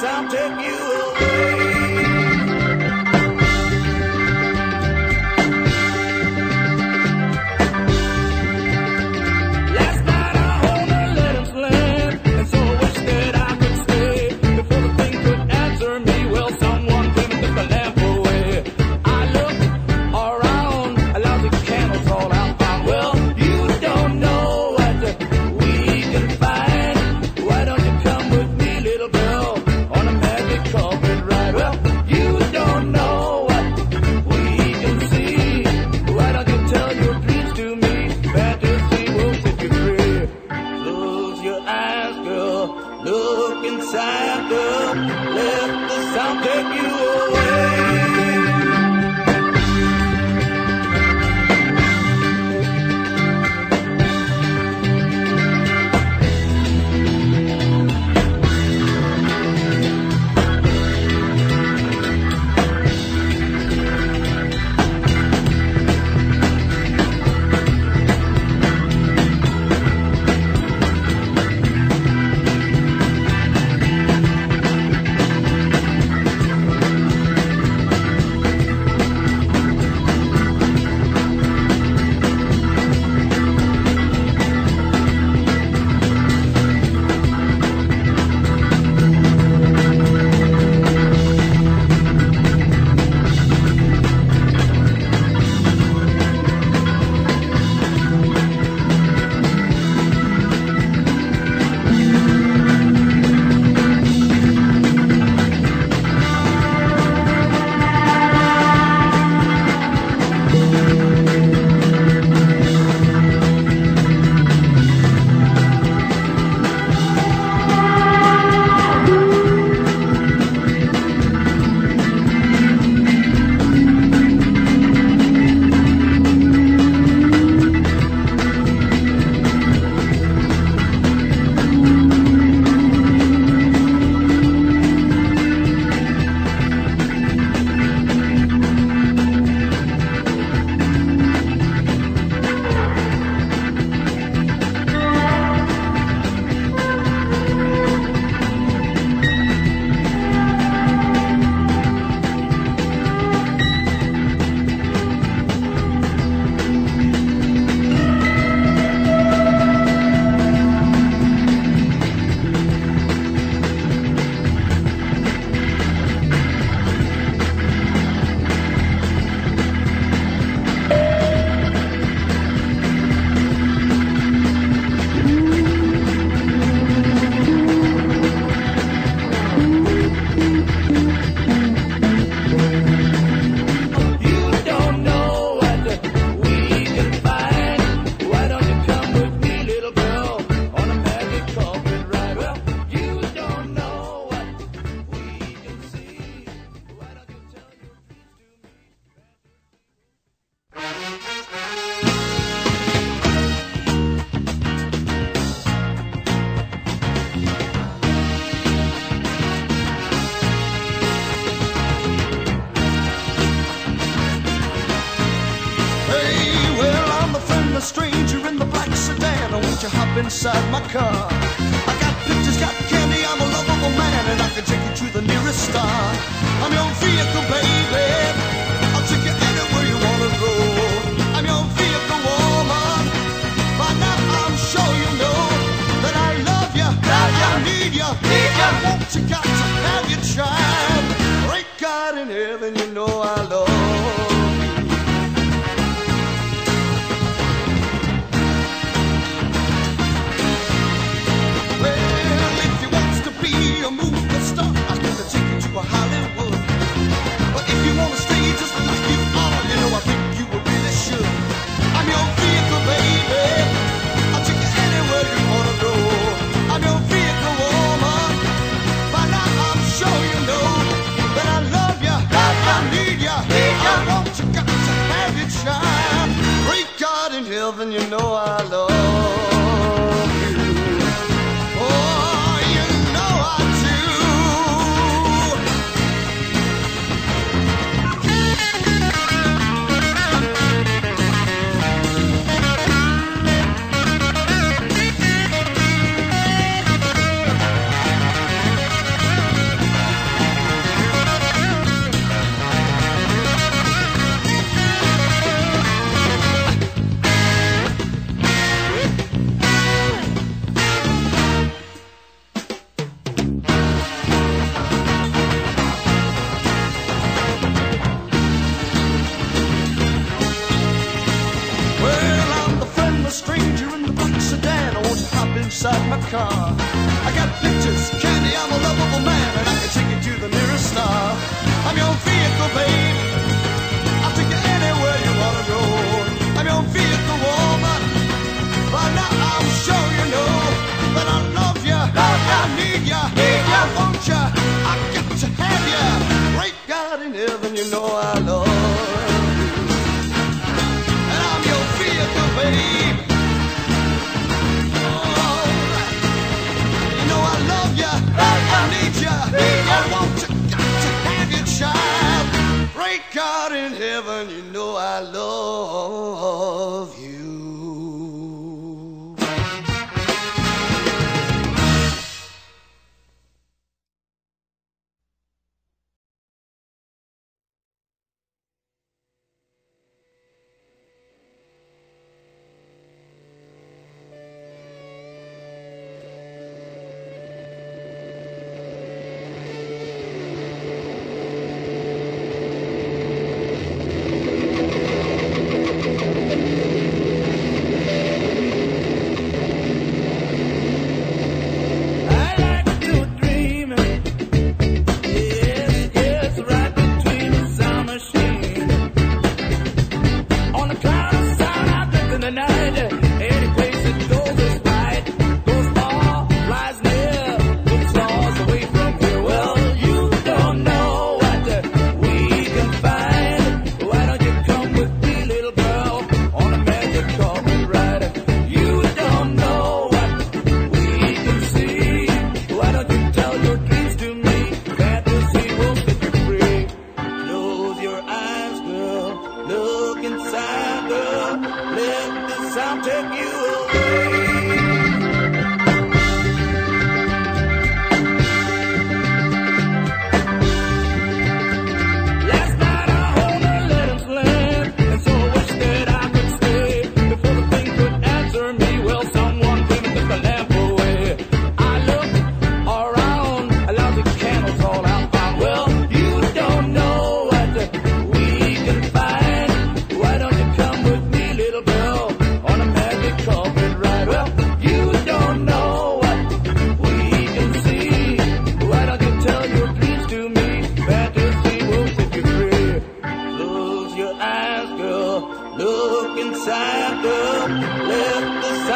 I'll take you away. like a left the sound take you away. Inside my car?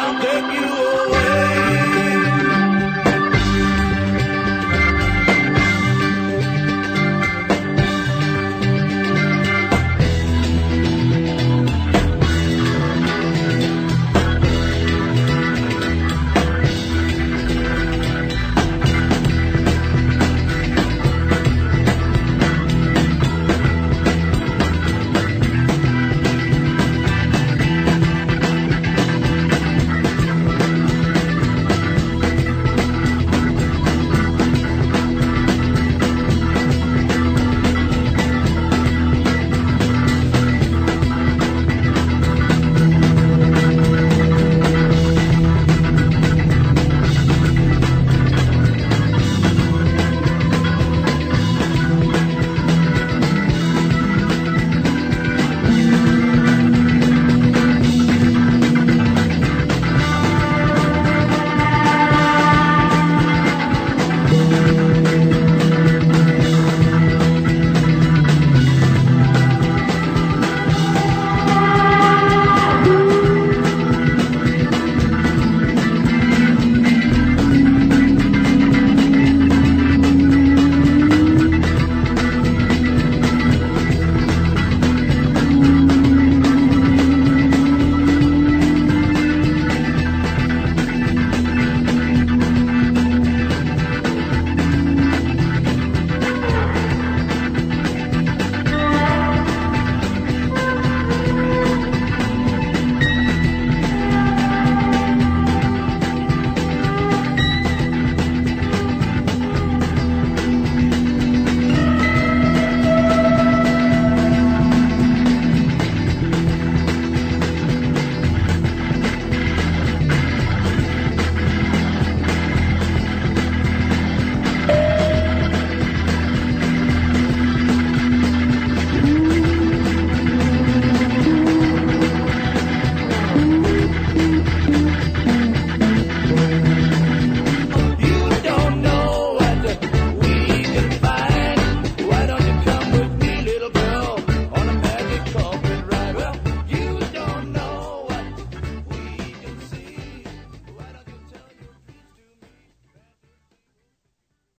Sound take you